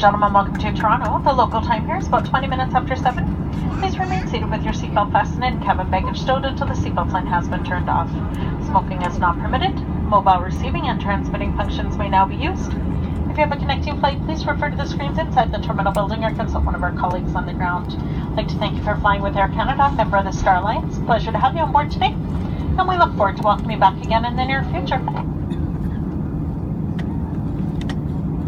gentlemen, welcome to Toronto. The local time here is about 20 minutes after 7. Please remain seated with your seatbelt fastened and cabin baggage stowed until the seatbelt sign has been turned off. Smoking is not permitted. Mobile receiving and transmitting functions may now be used. If you have a connecting flight, please refer to the screens inside the terminal building or consult one of our colleagues on the ground. I'd like to thank you for flying with Air Canada, member of the Star Alliance. Pleasure to have you on board today, and we look forward to welcoming you back again in the near future.